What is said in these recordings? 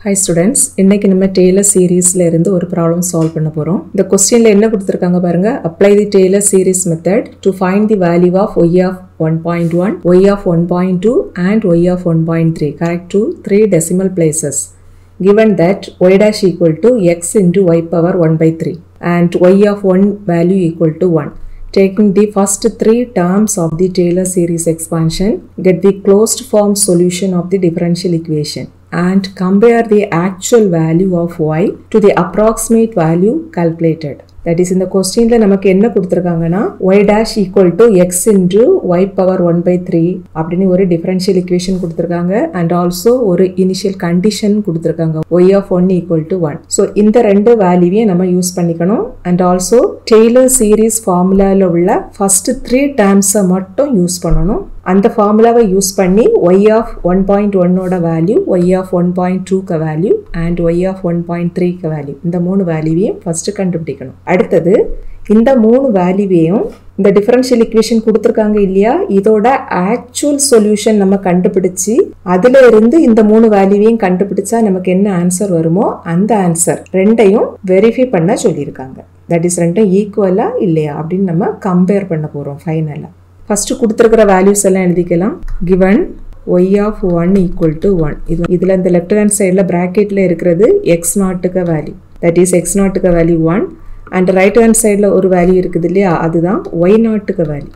High students இன்றைக்கி நம்ம Taylor சீரீஸில் இருந்து ஒரு ப்ராப்ளம் சால்வ் பண்ண போகிறோம் இந்த கொஸ்டினில் என்ன கொடுத்துருக்காங்க பாருங்கள் apply the Taylor series method to find the value of y of one point one y of one point two and y of one point three correct to three decimal places given that y dash equal to x into y power one by three and y of one value equal to one taking the first three terms of the Taylor series expansion get the closed form solution of the differential equation. And compare the actual value of y to the approximate value calculated. That is இந்த கொஸ்டின்ல நமக்கு என்ன கொடுத்துருக்காங்கன்னா y dash equal to x into y power one by three அப்படின்னு ஒரு differential equation கொடுத்துருக்காங்க. And also ஒரு initial condition கொடுத்துருக்காங்க y of one equal to one so இந்த ரெண்டு வேல்யூவையும் நம்ம யூஸ் பண்ணிக்கணும். அண்ட் ஆல்சோ டெய்லர் சீரீஸ் ஃபார்முலாவில் உள்ள ஃபஸ்ட்டு த்ரீ டேர்ம்ஸை மட்டும் யூஸ் பண்ணணும். அந்த ஃபார்முலாவை யூஸ் பண்ணி ஒய் ஆஃப் ஒன் பாயிண்ட் ஒன்னோட value y of one point டூக்கு value and y of one point த்ரீக்கு வேல்யூ இந்த மூணு வேல்யூவையும் ஃபஸ்ட்டு கண்டுபிடிக்கணும். அடுத்தது இந்த மூணு வேல்யூவையும் இந்த டிஃபரன்ஷியல் இக்குவேஷன் கொடுத்துருக்காங்க இல்லையா? இதோட ஆக்சுவல் சொல்யூஷன் நம்ம கண்டுபிடிச்சு அதுல இருந்து இந்த மூணு வேல்யூவையும் கண்டுபிடிச்சா நமக்கு என்ன ஆன்சர் வருமோ அந்த ஆன்சர் ரெண்டையும் வெரிஃபை பண்ண சொல்லியிருக்காங்க. தட் இஸ் ரெண்டும் ஈக்குவலா இல்லையா? அப்படின்னு நம்ம கம்பேர் பண்ண போகிறோம் ஃபைனலாக ஃபஸ்ட்டு கொடுத்துருக்கிற வேல்யூஸ் எல்லாம் எழுதிக்கலாம். Given y of one equal to one இது இதில் இந்த லெஃப்ட் ஹேண்ட் சைடில் ப்ராக்கெட்டில் இருக்கிறது எக்ஸ் நாட்டுக்கு வேல்யூ தட் இஸ் எக்ஸ் நாட்டுக்கு value one and right hand சைடில் ஒரு வேல்யூ இருக்குது இல்லையா? அதுதான் ஒய் நாட்டுக்கு வேல்யூ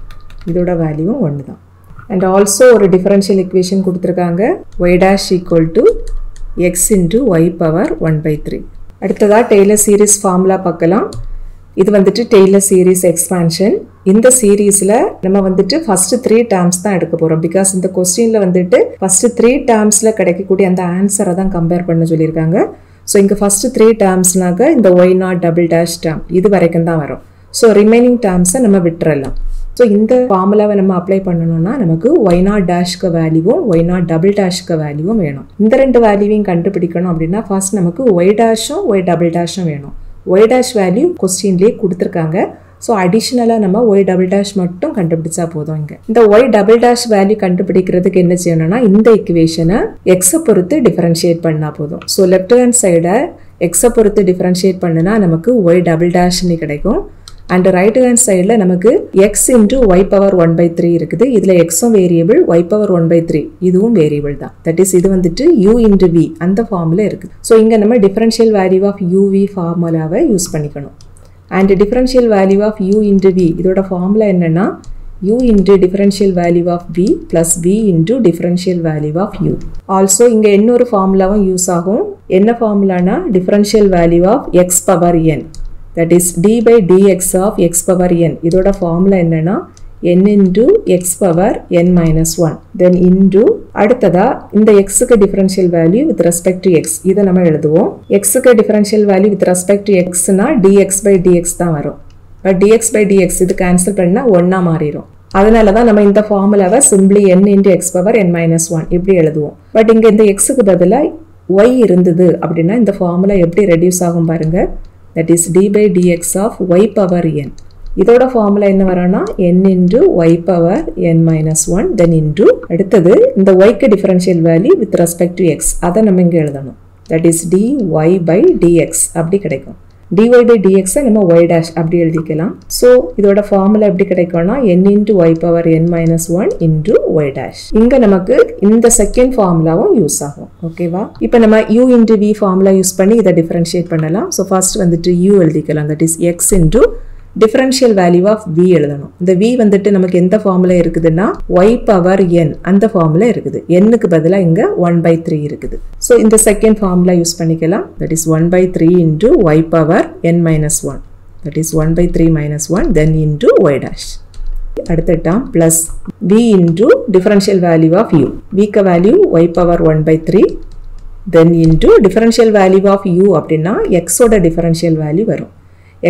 இதோட வேல்யூவும் ஒன்று தான். அண்ட் ஆல்சோ ஒரு டிஃபரன்ஷியல் இக்குவேஷன் கொடுத்துருக்காங்க. Y dash equal to x into y power one by three அடுத்ததாக டெய்லர் சீரீஸ் ஃபார்முலா பார்க்கலாம். இது வந்துட்டு டெய்லர் சீரீஸ் எக்ஸ்பான்ஷன் இந்த சீரீஸில் நம்ம வந்துட்டு ஃபஸ்ட்டு த்ரீ டேர்ம்ஸ் தான் எடுக்க போகிறோம் பிகாஸ் இந்த கொஸ்டினில் வந்துட்டு ஃபஸ்ட்டு த்ரீ டேர்ம்ஸில் கிடைக்கக்கூடிய அந்த ஆன்சரை தான் கம்பேர் பண்ண சொல்லியிருக்காங்க. ஸோ இங்கே ஃபஸ்ட்டு த்ரீ டேர்ம்ஸ்னாக்க இந்த y naught double dash term இது வரைக்கும் தான் வரும். ஸோ ரிமைனிங் டேர்ம்ஸை நம்ம விட்டுறலாம். ஸோ இந்த ஃபார்முலாவை நம்ம அப்ளை பண்ணணும்னா நமக்கு ஒய் நாட் டேஷ்க்கு வேல்யூவும் ஒய் நாட் டபுள் டேஷ்க்கு வேல்யூவும் வேணும். இந்த ரெண்டு வேல்யூவையும் கண்டுபிடிக்கணும் அப்படின்னா ஃபர்ஸ்ட் நமக்கு ஒய் டேஷும் ஒய் டபுள் டேஷும் வேணும். ஒய் டேஷ் வேல்யூ கொஸ்டின்லேயே கொடுத்துருக்காங்க. ஸோ அடிஷ்னலாக நம்ம ஒய் டபுள் டேஷ் மட்டும் கண்டுபிடிச்சா போதும் இங்கே. இந்த ஒய் டபுள் டேஷ் வேல்யூ கண்டுபிடிக்கிறதுக்கு என்ன செய்யணும்னா இந்த இக்குவேஷனை எக்ஸை பொறுத்து டிஃபரன்ஷியேட் பண்ணால் போதும். ஸோ லெஃப்ட் ஹேண்ட் சைடை எக்ஸை பொறுத்து டிஃபரன்ஷியேட் பண்ணுனா நமக்கு ஒய் டபுள் டேஷ்னு கிடைக்கும். அண்ட் ரைட் ஹேண்ட் சைடில் நமக்கு x into y power one by three இருக்குது. இதில் எக்ஸும் variable y power one by three இதுவும் வேரியபிள் தான். தட் இஸ் இது வந்துட்டு யூ இன்ட்டு வி அந்த ஃபார்மில் இருக்குது. ஸோ இங்கே நம்ம differential value of u v ஃபார்முலாவை யூஸ் பண்ணிக்கணும். And differential value of u into v இதோட ஃபார்முலா என்னென்னா u into differential value of v plus v into differential value of u. Also இங்கே இன்னொரு ஃபார்முலாவும் யூஸ் ஆகும். என்ன ஃபார்முலானா differential value of x power n that is d by dx of x power n. இதோட formula என்னன்னா n into x power n minus 1 then into அடுத்ததா இந்த xக்கு differential value with respect to x. இதை நம்ம எழுதுவோம். xக்கு differential value with respect to xனா dx by dx தான் வரும். But dx by dx இது கேன்சல் பண்ணால் ஒன்றா மாறிடும் அதனால தான் நம்ம இந்த ஃபார்முலாவை simply n into x power n minus one இப்படி எழுதுவோம். பட் இங்கே இந்த எக்ஸுக்கு பதிலாக ஒய் இருந்தது அப்படின்னா இந்த ஃபார்முலா எப்படி ரெடியூஸ் ஆகும் பாருங்க. That is d by d x of y power n இதோட ஃபார்முலா என்ன வரும்னா n into y power n minus one then into அடுத்தது இந்த ஒய்க்கு differential value with respect to x அதை நம்ம இங்கே எழுதணும். That is d y by d x அப்படி கிடைக்கும். Dy by dx நம்ம y டேஷ் அப்படி எழுதிக்கலாம். ஸோ இதோட ஃபார்முலா எப்படி கிடைக்கும்னா n into y power n minus one into y dash இங்கே நமக்கு இந்த செகண்ட் ஃபார்முலாவும் யூஸ் ஆகும். ஓகேவா இப்போ நம்ம u into v formula use பண்ணி இதை டிஃபரன்ஷியேட் பண்ணலாம். ஸோ ஃபர்ஸ்ட் வந்துட்டு u எழுதிக்கலாம். That is x into differential value of v எழுதணும். இந்த வி வந்துட்டு நமக்கு எந்த ஃபார்முலா இருக்குதுன்னா ஒய் பவர் என் அந்த ஃபார்முலா இருக்குது. n-க்கு பதிலாக இங்கே ஒன் பை த்ரீ இருக்குது. ஸோ இந்த செகண்ட் ஃபார்முலா யூஸ் பண்ணிக்கலாம். That is one by three into y power n minus one that is one by three minus one then into y dash அடுத்த term plus v into differential value of u விக்க value y power one by three then into differential value of u அப்படின்னா எக்ஸோட differential value வரும்.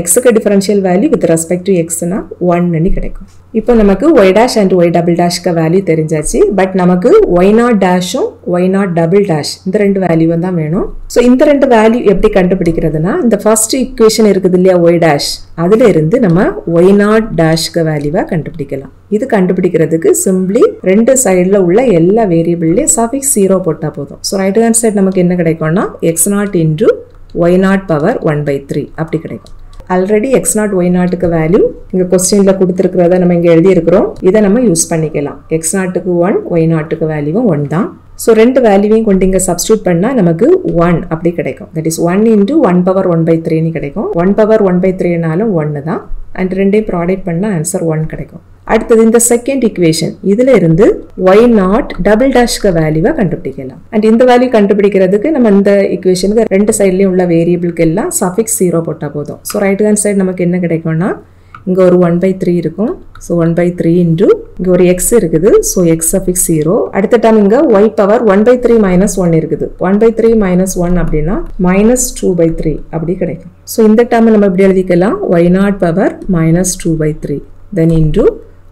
எக்ஸுக்கு differential value with respect to எக்ஸ்னா ஒன்னு கிடைக்கும். இப்போ நமக்கு y dash and y double டேஷ்க்கு value தெரிஞ்சாச்சு. பட் நமக்கு ஒய் நாட் டேஷும் ஒய் நாட் டபுள் டேஷ் இந்த ரெண்டு வேல்யூவும் தான் வேணும். ஸோ இந்த ரெண்டு வேல்யூ எப்படி கண்டுபிடிக்கிறதுனா இந்த ஃபர்ஸ்ட் இக்குவேஷன் இருக்குது இல்லையா ஒய் டேஷ் அதில் இருந்து நம்ம ஒய் நாட் டேஷ்க்கு வேல்யூவை கண்டுபிடிக்கலாம். இது கண்டுபிடிக்கிறதுக்கு சிம்பிளி ரெண்டு சைடில் உள்ள எல்லா வேரியபிள்லையும் சஃபிக்ஸ் ஜீரோ போட்டால் போதும். ஸோ ரைட் ஹேண்ட் சைடு நமக்கு என்ன கிடைக்கும்னா x naught into y naught power one by three அப்படி கிடைக்கும். ஆல்ரெடி எக்ஸ் நாட் ஒய் நாட்டுக்கு வேல்யூ இங்கே கொஸ்டினில் கொடுத்துருக்கிறத நம்ம இங்கே எழுதியிருக்கிறோம். இதை நம்ம யூஸ் பண்ணிக்கலாம். எக்ஸ் நாட்டுக்கு ஒன் ஒய் நாட்டுக்கு வேல்யூவும் ஒன் தான். ஸோ ரெண்டு வேல்யூவையும் கொண்டு இங்கே சப்ஸ்டியூட் பண்ணால் நமக்கு ஒன் அப்படி கிடைக்கும். That is one into one power one by த்ரீன்னு கிடைக்கும். ஒன் பவர் ஒன் பை த்ரீனாலும் ஒன்று தான். அண்ட் ரெண்டையும் ப்ராடக்ட் பண்ணால் ஆன்சர் ஒன் கிடைக்கும். அடுத்தது இந்த செகண்ட் இக்குவேஷன் இதுல இருந்து ஒய் நாட் டபுள் டேஷ்க்கு வேல்யூவை கண்டுபிடிக்கலாம். அண்ட் இந்த வேல்யூ கண்டுபிடிக்கிறதுக்கு நம்ம இந்த இக்குவேஷனுக்கு ரெண்டு சைட்லேயும் உள்ள வேரியபிளுக்கு எல்லாம் சஃபிக்ஸ் ஜீரோ போட்டால் போதும். ஸோ ரைட் ஹேண்ட் சைடு நமக்கு என்ன கிடைக்கும்னா இங்கே ஒரு ஒன் பை த்ரீ இருக்கும். So one by three into இங்கே ஒரு எக்ஸ் இருக்குது. So x of x zero அடுத்த டைம் இங்கே y power one by three minus one இருக்குது. One by three minus one அப்படின்னா மைனஸ் டூ பை த்ரீ அப்படி கிடைக்கும். ஸோ இந்த டைம் நம்ம இப்படி எழுதிக்கலாம். Y naught power minus two by three then into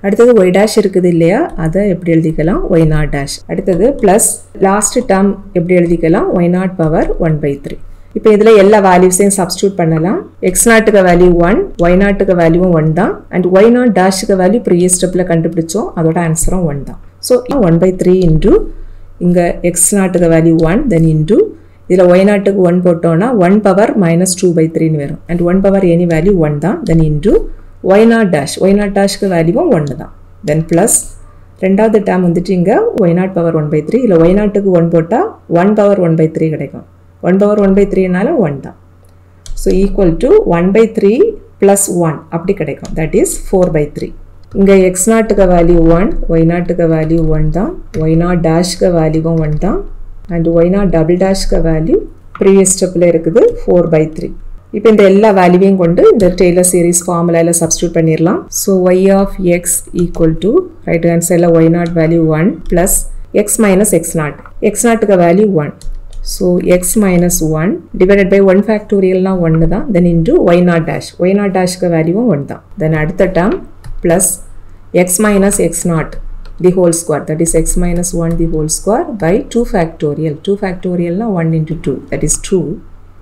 அடுத்தது ஒய் டேஷ் இருக்குது இல்லையா? அதை எப்படி எழுதிக்கலாம்? ஒய் நாட் டேஷ் அடுத்தது ப்ளஸ் லாஸ்ட் டேர்ம் எப்படி எழுதிக்கலாம்? Y naught power one by three இப்போ இதில் எல்லா வேல்யூஸையும் சப்ஸ்டியூட் பண்ணலாம். எக்ஸ் நாட்டுக்கு வேல்யூ ஒன் ஒய் நாட்டுக்கு வேல்யூவும் ஒன் தான். அண்ட் ஒய் நாட் டேஷுக்கு வேல்யூ ப்ரீவியஸ் ஸ்டெப்பில் கண்டுபிடிச்சோம். அதோட ஆன்சரும் ஒன் தான். So one by three into இங்கே எக்ஸ் நாட்டுக்கு வேல்யூ ஒன் தென் இன்டூ இதில் ஒய் நாட்டுக்கு ஒன் போட்டோன்னா one power minus two by த்ரீன்னு வரும். And one power any value one தான். Then into y naught dash y naught டேஷ்க்கு வேல்யூவும் ஒன்று தான். தென் ப்ளஸ் ரெண்டாவது டேம் வந்துட்டு இங்கே y naught power one by three இல்லை ஒய் நாட்டுக்கு ஒன் போட்டால் one power one by three கிடைக்கும். ஒன் பவர் ஒன் பை த்ரீனால ஒன் தான். So equal to one by three plus one அப்படி கிடைக்கும். That is four by three இங்கே X நாட்டுக்கு வேல்யூ ஒன் ஒய் நாட்டுக்கு வேல்யூ ஒன் தான். ஒய் நாட் டேஷ்க்கு வேல்யூவும் ஒன் தான். அண்ட் ஒய் நாட் டபுள் டேஷ்க்கு வேல்யூ ப்ரீவியஸ் ஸ்டெப்பில் இருக்குது ஃபோர் பை த்ரீ இப்போ இந்த எல்லா வேல்யூவையும் கொண்டு இந்த டெய்லர் சீரீஸ் ஃபார்முலாவில் சப்ஸ்டியூட் பண்ணிடலாம் so y of x equal to right hand சைடில் y naught value one plus x minus x naught x நாட்டுக்கு value one so x minus one divided by one ஃபேக்டோரியல்னா ஒன்று தான் then into y naught dash y naught டேஷ்க்கு வேல்யூவும் one தான் தென் அடுத்த term plus x minus x naught the whole square. That is x minus 1 the whole square by 2 factorial. 2 factorial na 1 into 2 that is 2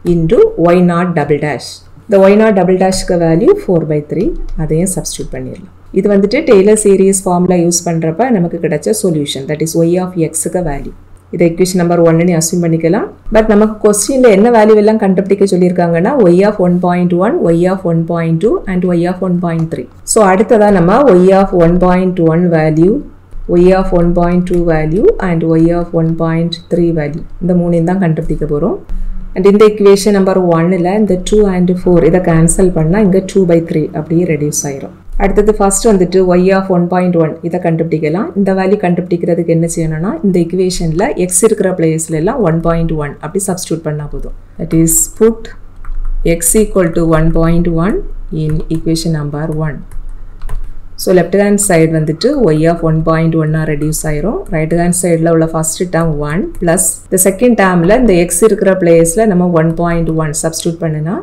into y naught double dash. The y naught double dash க்கு value four by three அதையும் substitute பண்ணிடலாம். இது வந்துட்டு Taylor serious formula use பண்ணுறப்ப நமக்கு கிடைச்ச solution that is y of எக்ஸுக்கு value இது எக்வேஷன் நம்பர் ஒன்னு அசியூம் பண்ணிக்கலாம். பட் நமக்கு கொஸ்டினில் என்ன வேல்யூ எல்லாம் கண்டுபிடிக்க சொல்லியிருக்காங்கன்னா y of one point one y of one point two and y of one point three so அடுத்ததாக நம்ம y of one point one value y of one point two value and y of one point three value இந்த மூணையும் தான் கண்டுபிடிக்க போகிறோம் and இந்த equation number ஒன்னில் இந்த டூ அண்ட் ஃபோர் இதை கேன்சல் பண்ணால் இங்கே டூ பை த்ரீ அப்படியே ரெடியூஸ் ஆயிரும். அடுத்தது ஃபர்ஸ்ட் வந்துட்டு y of one point one இதை கண்டுபிடிக்கலாம். இந்த வேல்யூ கண்டுபிடிக்கிறதுக்கு என்ன செய்யணும்னா இந்த இக்குவேஷனில் எக்ஸ் இருக்கிற பிளேஸில் எல்லாம் ஒன் பாயிண்ட் ஒன் அப்படி சப்ஸ்டியூட் பண்ணால் போதும். That is put x equal to one point one in equation number one so left hand side வந்துட்டு ஒய் ஆஃப் ஒன் பாயிண்ட் ஒன்னாக ரெடியூஸ் ஆயிரும். ரைட் ஹேண்ட் சைடில் உள்ள ஃபர்ஸ்ட் டேம் ஒன் ப்ளஸ் இந்த second டேமில் இந்த எக்ஸ் இருக்கிற பிளேஸில் நம்ம ஒன் பாயிண்ட் ஒன் சப்ஸ்டியூட் பண்ணுனா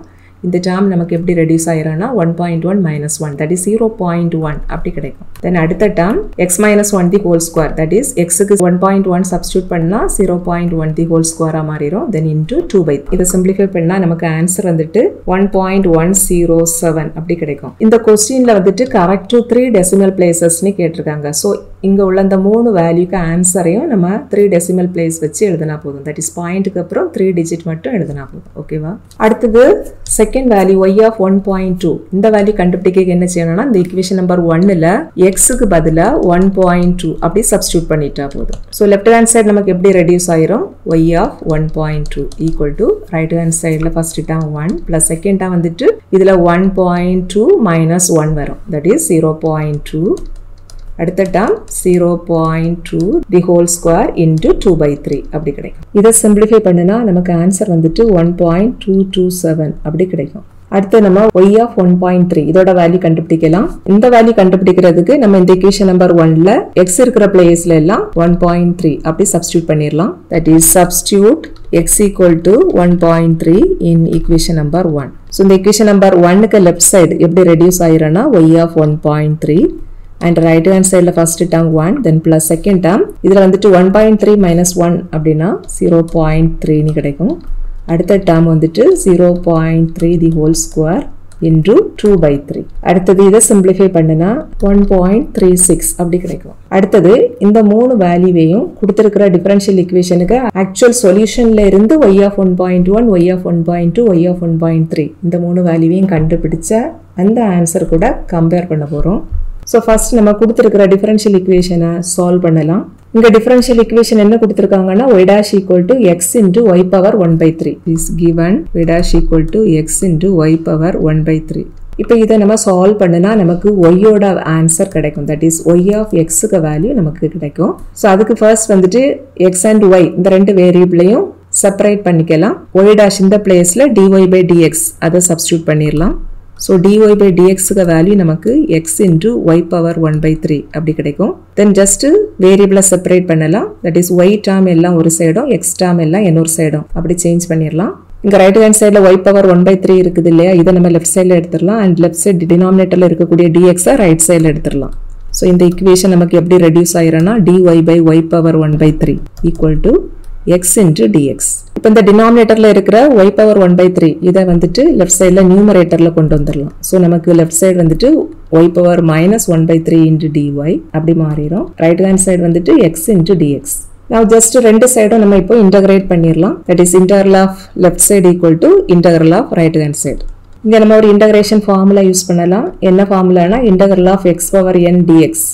இந்த டேர்ம் நமக்கு எப்படி reduce ஆயிரும்னா one point one minus one that is zero point one அப்படி கிடைக்கும். தென் அடுத்த term x minus one the whole square that is எக்ஸுக்கு ஒன் பாயிண்ட் ஒன் சப்ஸ்டியூட் பண்ணால் zero point one the whole ஸ்கொயராக மாறிடும். Then into two by இதை simplify பண்ணால் நமக்கு ஆன்சர் வந்துட்டு one point one zero seven அப்படி கிடைக்கும். இந்த கொஸ்டினில் வந்துட்டு கரெக்ட் டு த்ரீ டெசிமல் பிளேசஸ்னு கேட்டிருக்காங்க. ஸோ இங்கே உள்ள இந்த மூணு வேல்யூக்கு ஆன்சரையும் நம்ம த்ரீ டெசிமல் பிளேஸ் வச்சு எழுதினா போதும். தட் இஸ் பாயிண்ட்டுக்கு அப்புறம் த்ரீ டிஜிட் மட்டும் எழுதினா போதும். ஓகேவா அடுத்தது second value y of one point two இந்த வேல்யூ கண்டுபிடிக்க என்ன செய்யணும்னா இந்த இக்குவேஷன் நம்பர் ஒன்னில் எக்ஸுக்கு பதிலாக ஒன் பாயிண்ட் டூ அப்படி சப்ஸ்டியூட் பண்ணிட்டா போதும். ஸோ லெஃப்ட் ஹேண்ட் சைடு நமக்கு எப்படி ரெடியூஸ் ஆயிரும்? Y of one point two equal to right hand சைடில் first term one plus second term வந்துட்டு இதில் one point two minus one வரும். That is zero point two அடுத்த term zero point two the whole square into two by three அப்படி கிடைக்கும். இதை simplify பண்ணுனா நமக்கு ஆன்சர் வந்துட்டு one point two two seven அப்படி கிடைக்கும். அடுத்து நம்ம y of one point three இதோட வேல்யூ கண்டுபிடிக்கலாம். இந்த வேல்யூ கண்டுபிடிக்கிறதுக்கு நம்ம இந்த equation நம்பர் ஒன்ல எக்ஸ் இருக்கிற பிளேஸ்ல எல்லாம் ஒன் பாயிண்ட் த்ரீ அப்படி சப்ஸ்டியூட் பண்ணிடலாம். That is substitute x equal to one point three in equation number one so இந்த equation நம்பர் ஒன்னுக்கு லெஃப்ட் சைடு எப்படி reduce ஆயிரும்னா y of one point three and right hand சைடில் first term one then plus second term இதில் வந்துட்டு one point three minus one அப்படின்னா zero point த்ரீன்னு கிடைக்கும். அடுத்த டேர்ம் வந்துட்டு zero point three the whole square into two by three அடுத்தது இதை சிம்பிளிஃபை பண்ணுனா ஒன் பாயிண்ட் த்ரீ சிக்ஸ் அப்படி கிடைக்கும். அடுத்தது இந்த மூணு வேல்யூவையும் கொடுத்துருக்கிற டிஃபரன்ஷியல் இக்குவேஷனுக்கு ஆக்சுவல் சொல்யூஷன்ல இருந்து y of one point one y of one point two y of one point three இந்த மூணு வேல்யூவையும் கண்டுபிடிச்ச அந்த ஆன்சர் கூட கம்பேர் பண்ண போகிறோம் ஸோ ஃபர்ஸ்ட் நம்ம கொடுத்துருக்கிற டிஃபரன்ஷியல் இக்குவேஷனை சால்வ் பண்ணலாம். இங்கே டிஃபரன்ஷியல் இக்குவேஷன் என்ன கொடுத்துருக்காங்கன்னா y dash equal to x into y power one by three is given y dash equal to x into y power one by three இப்போ இதை நம்ம சால்வ் பண்ணுனா நமக்கு ஒய்யோட ஆன்சர் கிடைக்கும். தட் இஸ் ஒய் ஆஃப் எக்ஸுக்கு வேல்யூ நமக்கு கிடைக்கும். ஸோ அதுக்கு ஃபர்ஸ்ட் வந்துட்டு எக்ஸ் அண்ட் ஒய் இந்த ரெண்டு வேரியபிளையும் செப்பரேட் பண்ணிக்கலாம். ஒய் டேஷ் இந்த பிளேஸில் டிஒய் பை டிஎக்ஸ் அதை சப்ஸ்டியூட் பண்ணிடலாம் ஸோ டிஒய் பை டிஎக்ஸுக்கு வேல்யூ நமக்கு x into y power one by three அப்படி கிடைக்கும். தென் ஜஸ்ட்டு வேரியபிளை செப்பரேட் பண்ணலாம். தட் இஸ் ஒய் டேம் எல்லாம் ஒரு சைடும் எக்ஸ் டேம் எல்லாம் இன்னொரு சைடும் அப்படி சேஞ்ச் பண்ணிடலாம். இங்கே ரைட் ஹேண்ட் சைடில் y power one by three இருக்குது இல்லையா? இதை நம்ம லெஃப்ட் சைடில் எடுத்துடலாம். அண்ட் லெஃப்ட் சைடு டினாமினேட்டரில் இருக்கக்கூடிய டிஎக்ஸை ரைட் சைடில் எடுத்துடலாம். ஸோ இந்த இக்குவேஷன் நமக்கு எப்படி reduce ஆயிரும்னா dy by y power one by three equal to x into dx இப்போ இந்த டினாமினேட்டரில் இருக்கிற y power one by three இதை வந்துட்டு லெஃப்ட் சைடில் நியூமரேட்டரில் கொண்டு வந்துடலாம். ஸோ நமக்கு லெஃப்ட் சைடு வந்துட்டு y power minus one by three into dy அப்படி மாறிடும். ரைட் ஹேண்ட் சைடு வந்துட்டு எக்ஸ் இன்ட்டு டிஎக்ஸ் நான் ஜஸ்ட் ரெண்டு சைடும் நம்ம இப்போ இன்டகிரேட் பண்ணிடலாம். That is interval of left side equal to integral of right hand side இங்கே நம்ம ஒரு இன்டகிரேஷன் ஃபார்முலா யூஸ் பண்ணலாம். என்ன ஃபார்முலானா integral of x power n dx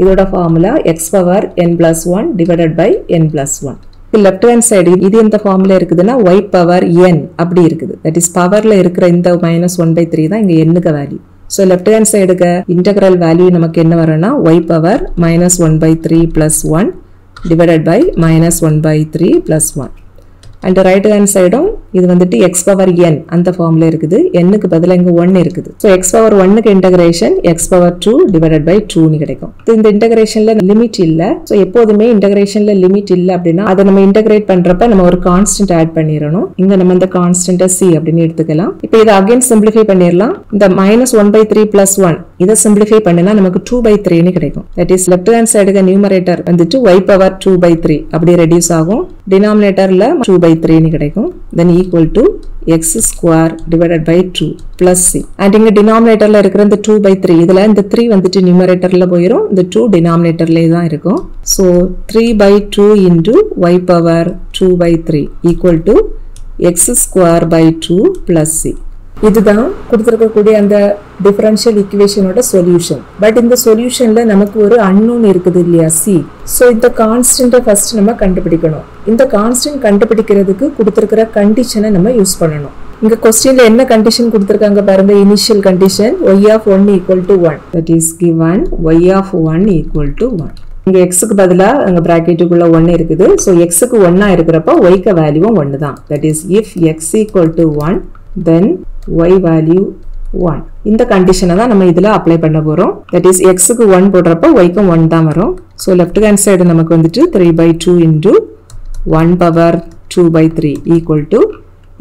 இதோட formula x power n plus one divided by n plus one left hand side இது எந்த ஃபார்மில் இருக்குதுன்னா ஒய் பவர் என் அப்படி இருக்குது. தட் இஸ் பவரில் இருக்கிற இந்த மைனஸ் ஒன் பை த்ரீ தான் இங்கே எண்ணுக்கு வேல்யூ ஸோ லெஃப்ட் ஹேண்ட் சைடுக்கு இன்டகிரல் வேல்யூ நமக்கு என்ன வரும்னா y power minus one by three plus one divided by minus one by three plus one and right hand சைடும் இது வந்துட்டு எக்ஸ் பவர் என் அந்த ஃபார்மில் இருக்குது. எண்ணுக்கு பதிலாக இங்கே ஒன் இருக்குது. ஸோ எக்ஸ் பவர் ஒன்னுக்கு integration x power two divided by டூன்னு கிடைக்கும். இந்த இன்டகிரேஷனில் லிமிட் இல்லை. ஸோ எப்போதுமே இன்டகிரேஷனில் லிமிட் இல்லை அப்படின்னா அதை நம்ம இன்டகிரேட் பண்ணுறப்ப நம்ம ஒரு கான்ஸ்டன்ட் ஆட் பண்ணிடணும் இங்கே நம்ம இந்த கான்ஸ்டன்ட்டை சி அப்படின்னு எடுத்துக்கலாம். இப்போ இதை அகைன் சிம்பிளிஃபை பண்ணிடலாம் இந்த minus one by three plus one இதை சிம்பிளிஃபை பண்ணினா நமக்கு டூ பை த்ரீன்னு கிடைக்கும். தட் இஸ் லெஃப்ட் ஹேண்ட் சைடுக்கு நியூமரேட்டர் வந்துட்டு y power two by three அப்படி ரெடியூஸ் ஆகும். டினாமினேட்டர்ல டூ பை த்ரீன்னு கிடைக்கும். Then equal to x square divided by two plus c and இங்கே டினாமினேட்டர்ல இருக்கிற இந்த டூ பை த்ரீ இதில் இந்த த்ரீ வந்துட்டு நியூமரேட்டர்ல போயிடும் இந்த டூ டினாமினேட்டர்லேயே தான் இருக்கும். So three by two into y power two by three equal to x square by two plus c இதுதான் கொடுத்துருக்கக்கூடிய அந்த டிஃபரன்ஷியல் ஈக்குவேஷனோட சொல்யூஷன் பட் இந்த சொல்யூஷன்ல நமக்கு ஒரு அன்னோன் இருக்குது இல்லையா? சி ஸோ இந்த கான்ஸ்டன்ட்டை ஃபர்ஸ்ட் நம்ம கண்டுபிடிக்கணும். இந்த கான்ஸ்டன்ட் கண்டுபிடிக்கிறதுக்கு கொடுத்துருக்கிற கண்டிஷனை நம்ம யூஸ் பண்ணணும். இங்க கொஸ்டின்ல என்ன கண்டிஷன் கொடுத்துருக்காங்க பாருங்க? Initial condition y of one equal to one that is given y of one equal to one இங்க எக்ஸுக்கு பதிலாக அங்கே ப்ராக்கெட்டுக்குள்ளே ஒன்று இருக்குது. ஸோ எக்ஸுக்கு ஒன்னா இருக்கிறப்ப ஒய்க்க வேல்யூவும் ஒன்று தான். That is if x equal to one then y value one இந்த கண்டிஷனை தான் நம்ம இதில் அப்ளை பண்ண போகிறோம் தட் இஸ் எக்ஸுக்கு ஒன் போடுறப்போ ஒய்க்கும் ஒன் தான் வரும். ஸோ லெஃப்ட் ஹேண்ட் சைடு நமக்கு வந்துட்டு three by two into one power two by three equal to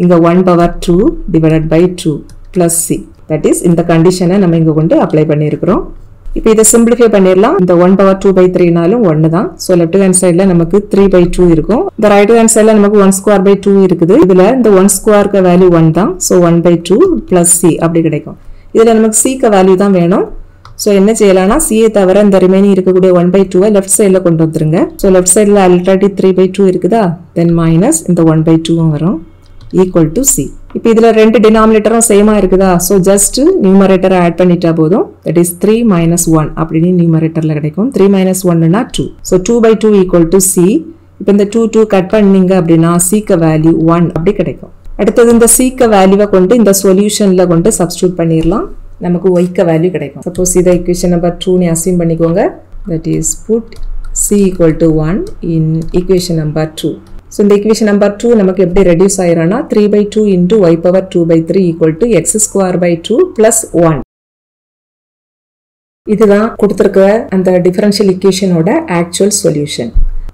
இங்கே one power two divided by two plus c that is இந்த கண்டிஷனை நம்ம இங்கே கொண்டு அப்ளை பண்ணியிருக்கிறோம். இப்போ இதை சிம்பிளிஃபை பண்ணிடலாம். இந்த ஒன் பவர் டூ பை த்ரீனாலும் ஒன்று தான். ஸோ லெஃப்ட் ஹேண்ட் சைடில் நமக்கு த்ரீ பை டூ இருக்கும். இந்த ரைட் ஹேண்ட் சைடில் நமக்கு ஒன் ஸ்கொயர் பை டூ இருக்குது. இதில் இந்த ஒன் ஸ்கொயருக்கு வேல்யூ ஒன் தான். So one by two plus c அப்படி கிடைக்கும். இதில் நமக்கு சிக்கு வேல்யூ தான் வேணும். ஸோ என்ன செய்யலாம்னா சிஏ தவிர இந்த ரிமைனிங் இருக்கக்கூடிய ஒன் பை டூவை லெஃப்ட் சைடில் கொண்டு வந்துருங்க. ஸோ லெஃப்ட் சைடில் அல்ட்ராட்டி த்ரீ பை டூ இருக்குதா? தென் மைனஸ் இந்த ஒன் பை டூவும் வரும். ஈக்குவல் டு சி இப்போ இதில் ரெண்டு டினாமினேட்டரும் சேமாக இருக்குதா? ஸோ ஜஸ்ட் நியூமரேட்டரை ஆட் பண்ணிட்டா போதும். That is three minus one அப்படின்னு நியூமரேட்டரில் கிடைக்கும். Three minus ஒன்னுனா two so two by two equal to c இப்போ இந்த டூ டூ கட் பண்ணீங்க அப்படின்னா சீக்க வேல்யூ ஒன் அப்படி கிடைக்கும். அடுத்தது இந்த சீக்க வேல்யூவை கொண்டு இந்த சொல்யூஷனில் கொண்டு சப்ஸ்டியூட் பண்ணிடலாம் நமக்கு ஒய்க்க வேல்யூ கிடைக்கும். சப்போஸ் இதை இக்குவேஷன் நம்பர் டூன்னு அசியூம் பண்ணிக்கோங்க. That is put c equal to one in equation number two so இந்த இக்குவேஷன் நம்பர் டூ நமக்கு எப்படி reduce ஆயிரும்னா three by two into y power two by three equal to x square by two plus one இதுதான் கொடுத்துருக்க அந்த differential இக்குவேஷனோட actual solution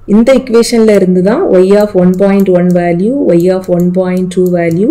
இந்த இக்குவேஷனில் இருந்து தான் y of one point one value y of one point two value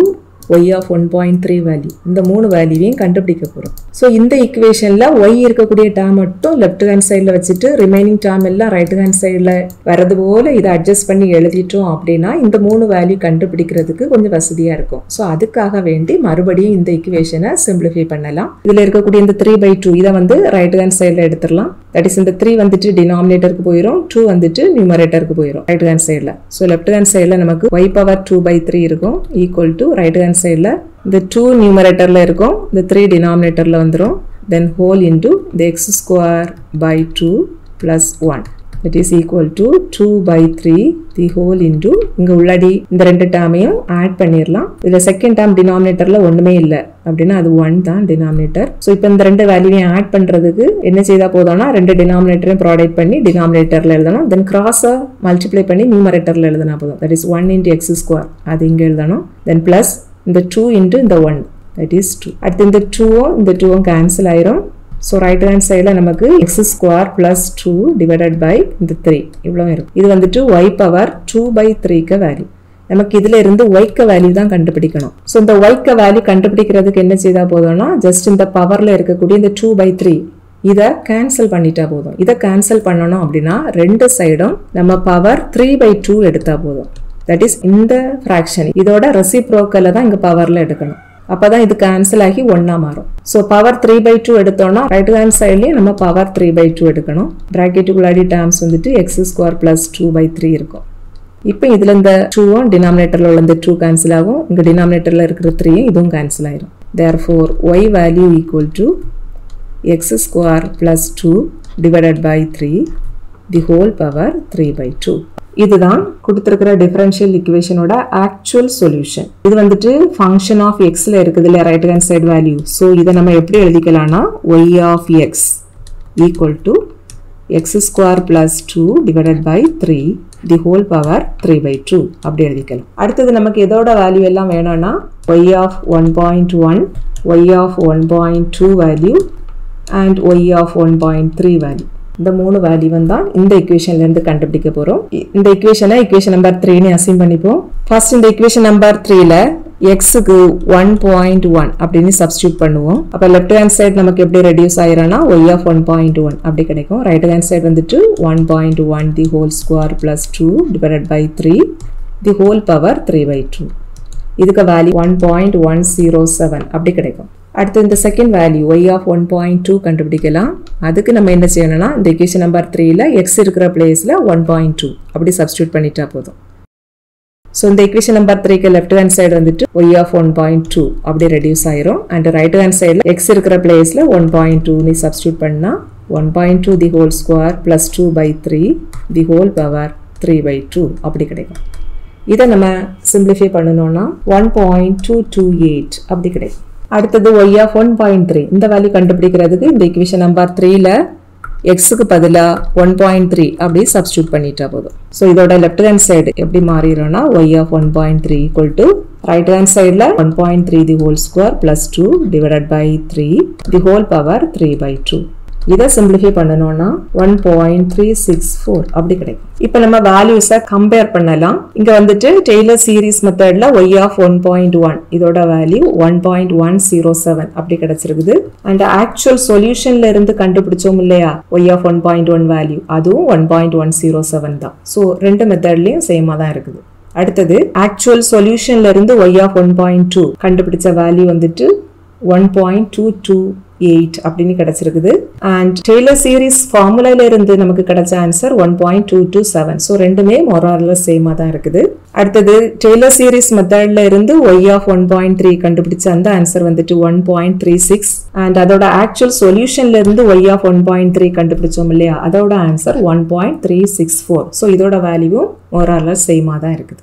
y of one point three value இந்த மூணு வேல்யூவையும் கண்டுபிடிக்க போகிறோம் ஸோ இந்த இக்குவேஷனில் ஒய் இருக்கக்கூடிய டேம் மட்டும் லெஃப்ட் ஹேண்ட் சைடில் வச்சுட்டு ரிமைனிங் டேம் எல்லாம் ரைட் ஹேண்ட் சைடில் வரது போல் இதை அட்ஜஸ்ட் பண்ணி எழுதிட்டோம் அப்படின்னா இந்த மூணு வேல்யூ கண்டுபிடிக்கிறதுக்கு கொஞ்சம் வசதியாக இருக்கும். ஸோ அதுக்காக வேண்டி மறுபடியும் இந்த இக்குவேஷனை சிம்பிளிஃபை பண்ணலாம். இதில் இருக்கக்கூடிய இந்த த்ரீ பை டூ இதை வந்து ரைட் ஹேண்ட் சைடில் எடுத்துடலாம். தட் இஸ் இந்த த்ரீ வந்துட்டு டினாமினேட்டருக்கு போயிடும் டூ வந்துட்டு நியூமரேட்டருக்கு போயிடும் ரைட் ஹேண்ட் சைடில் ஸோ லெஃப்ட் ஹேண்ட் சைடில் நமக்கு y power two by three இருக்கும் ஈக்குவல் டு ரைட் ஹேண்ட் சைடில் இந்த டூ நியூமரேட்டரில் இருக்கும் இந்த த்ரீ டினாமினேட்டரில் வந்துடும் then whole into the x square by two plus one it is equal to two by three the whole into இங்கே உள்ளடி இந்த ரெண்டு டேமையும் ஆட் பண்ணிடலாம் இதில் செகண்ட் டேம் டினாமினேட்டரில் ஒன்றுமே இல்லை. அப்படின்னா அது ஒன் தான் டினாமினேட்டர் ஸோ இப்போ இந்த ரெண்டு வேல்யூவையும் ஆட் பண்ணுறதுக்கு என்ன செய்தால் போதும்னா ரெண்டு டினாமினேட்டரையும் ப்ராடக்ட் பண்ணி டினாமினேட்டரில் எழுதணும். தென் கிராஸை மல்டிப்ளை பண்ணி நியூமரேட்டரில் எழுதினா போதும். That is one into x square அது இங்கே எழுதணும். தென் ப்ளஸ் இந்த டூ இன்ட்டு இந்த ஒன் தட் இஸ் டூ அடுத்து இந்த டூவும் இந்த டூவும் கேன்சல் ஆயிரும். ஸோ ரைட் ஹேண்ட் சைடில் நமக்கு x square plus two divided by இந்த த்ரீ இவ்வளோ இருக்கும். இது வந்துட்டு ஒய் பவர் டூ பை த்ரீக்கு வேல்யூ நமக்கு இதில் இருந்து ஒய்க்க வேல்யூ தான் கண்டுபிடிக்கணும். ஸோ இந்த ஒய்க்க வேல்யூ கண்டுபிடிக்கிறதுக்கு என்ன செய்தால் போதும்னா ஜஸ்ட் இந்த பவரில் இருக்கக்கூடிய இந்த டூ பை த்ரீ இதை கேன்சல் பண்ணிட்டா போதும். இதை கேன்சல் பண்ணணும் அப்படின்னா ரெண்டு சைடும் நம்ம பவர் த்ரீ பை டூ எடுத்தால் போதும். தட் இஸ் இந்த ஃப்ராக்ஷன் இதோட ரெசிப்ரோக்கலை தான் இங்கே பவரில் எடுக்கணும். அப்பதான் இது கேன்சல் ஆகி ஒன்னா மாறும். So power three by two எடுத்தோம்னா ரைட் ஹேண்ட் சைட்லேயும் நம்ம பவர் த்ரீ பை டூ எடுக்கணும். ப்ராக்கெட்டுக்குள்ளாடி டேர்ம்ஸ் வந்துட்டு x square plus two by three இருக்கும். இப்போ இதில் இந்த டூவும் டினாமினேட்டரில் உள்ள இந்த டூ கேன்சல் ஆகும். இங்கே டினாமினேட்டரில் இருக்கிற த்ரீயும் இதுவும் கேன்சல் ஆயிரும். Therefore y value equal to x square plus two divided by three the whole power three by two இதுதான் கொடுத்துருக்கிற டிஃபரன்ஷியல் இக்குவேஷனோட ஆக்சுவல் சொல்யூஷன் இது வந்துட்டு ஃபங்க்ஷன் ஆஃப் எக்ஸில் இருக்குது இல்லையா? Right hand side value so இதை நம்ம எப்படி எழுதிக்கலாம்னா y of x equal to x square plus two divided by three the whole power three by two அப்படி எழுதிக்கலாம். அடுத்தது நமக்கு எதோட வேல்யூ எல்லாம் வேணும்னா y of one point one y of one point two value and y of one point three value இந்த மூணு வேல்யூவும் தான் இந்த இக்குவேஷன்லேருந்து கண்டுபிடிக்க போகிறோம் இந்த இக்குவேஷனை இக்குவேஷன் நம்பர் த்ரீன்னு அசைன் பண்ணிப்போம். ஃபர்ஸ்ட் இந்த இக்குவேஷன் நம்பர் த்ரீல எக்ஸுக்கு ஒன் பாயிண்ட் ஒன் அப்படின்னு சப்ஸ்டியூட் பண்ணுவோம். அப்போ லெஃப்ட் ஹேண்ட் சைடு நமக்கு எப்படி reduce ஆயிரும்னா y of one point one அப்படி கிடைக்கும். ரைட் ஹேண்ட் சைடு வந்துட்டு one point one the whole square plus two divided by three the whole power three by two இதுக்கு value one point one zero seven அப்படி கிடைக்கும். அடுத்து இந்த second value y of one point two கண்டுபிடிக்கலாம். அதுக்கு நம்ம என்ன செய்யணும்னா இந்த எக்வேஷன் நம்பர் த்ரீயில் எக்ஸ் இருக்கிற பிளேஸில் ஒன் பாயிண்ட் டூ அப்படி சப்ஸ்டியூட் பண்ணிட்டா போதும். ஸோ இந்த எக்வேஷன் நம்பர் த்ரீக்கு லெஃப்ட் ஹேண்ட் சைடு வந்துட்டு y of one point two அப்படி ரெடியூஸ் ஆயிரும். அண்ட் ரைட் ஹேண்ட் சைடில் எக்ஸ் இருக்கிற பிளேஸில் ஒன் பாயிண்ட் டூ நீ சப்ஸ்டியூட் பண்ணால் one point two the whole square plus two by three the whole power three by two அப்படி கிடைக்கும். இதை நம்ம சிம்பிளிஃபை பண்ணணும்னா one point two two eight அப்படி கிடைக்கும். அடுத்தது y of one point three இந்த வேல்யூ கண்டுபிடிக்கிறதுக்கு இந்த இக்குவேஷன் நம்பர் த்ரீல எக்ஸுக்கு பதிலாக ஒன் பாயிண்ட் த்ரீ அப்படி சப்ஸ்டியூட் பண்ணிட்டா போதும். ஸோ இதோட லெஃப்ட் ஹேண்ட் சைடு எப்படி மாறிடும்னா y of one point three equal to right hand சைடில் one point three the whole square plus two divided by three the whole power three by two இதை simplify பண்ணணும்னா one point three six four அப்படி கிடைக்கும். இப்போ நம்ம வேல்யூஸை compare பண்ணலாம். இங்கே வந்துட்டு டெய்லர் சீரீஸ் மெத்தடில் y of one point one இதோட value one point one zero seven அப்படி கிடைச்சிருக்குது. அண்ட் ஆக்சுவல் சொல்யூஷன்ல இருந்து கண்டுபிடிச்சோம் இல்லையா? Y of one point one value அதுவும் one point one zero seven தான். ஸோ ரெண்டு மெத்தட்லையும் சேமாக தான் இருக்குது. அடுத்தது ஆக்சுவல் சொல்யூஷன்ல இருந்து y of one point two கண்டுபிடிச்ச வேல்யூ வந்துட்டு one point two two eight அப்படின்னு கிடைச்சிருக்குது. அண்ட் டெய்லர் சீரீஸ் ஃபார்முலையில இருந்து நமக்கு கிடைச்ச answer one point two two seven so ரெண்டுமே மொராரில் சேமாக தான் இருக்குது. அடுத்தது டெய்லர் சீரீஸ் மெத்தட்ல இருந்து y of one point three கண்டுபிடிச்ச அந்த ஆன்சர் வந்துட்டு one point three six and அதோட ஆக்சுவல் சொல்யூஷன்ல இருந்து y of one point three கண்டுபிடிச்சோம் இல்லையா? அதோட answer one point three six four so இதோட வேல்யூவும் மொராரில் சேமாக தான் இருக்குது.